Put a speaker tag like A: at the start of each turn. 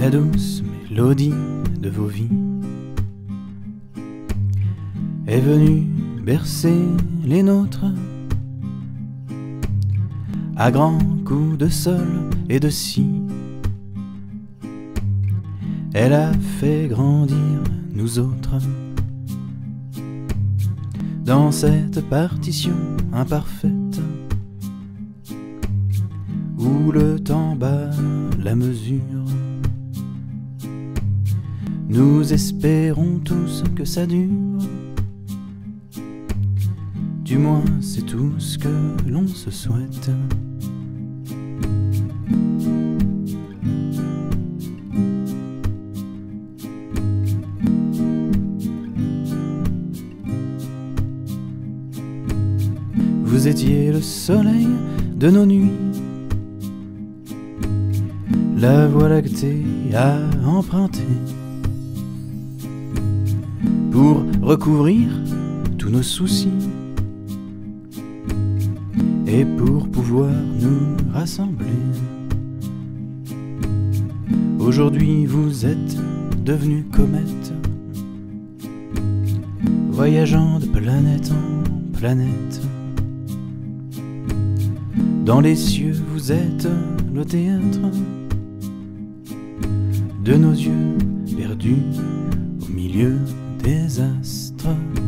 A: la douce mélodie de vos vies est venue bercer les nôtres à grands coups de sol et de si. Elle a fait grandir nous autres dans cette partition imparfaite où le temps bat la mesure. Nous espérons tous que ça dure. Du moins, c'est tout ce que l'on se souhaite. Vous étiez le soleil de nos nuits, la voie lactée a emprunté pour recouvrir tous nos soucis et pour pouvoir nous rassembler. Aujourd'hui vous êtes devenus comètes, voyageant de planète en planète. Dans les cieux vous êtes le théâtre de nos yeux perdus au milieu désastre.